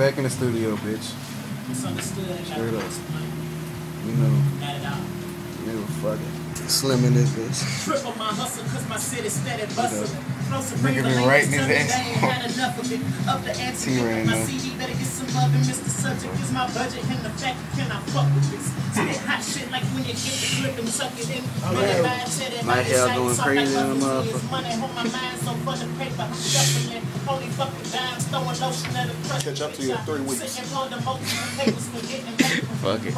back in the studio, bitch. Misunderstood. I Straight gotta up. You know, Add it out. nigga, fuck it. Slim in this bitch. Triple my hustle cause my city steady bustle. Nigga been writing his ass Had enough of it. Up the ante. T-Rain, My though. CD better get some love and Mr. Subject is my budget and the fact can I fuck with this. Spit hot shit like when you get the grip and suck it in. Oh, money bad shit and My I hair decide going crazy talk in the motherfucker. Money on my mind so for the paper. Shuffling. Only fucking Catch up to you in three weeks. Fuck it.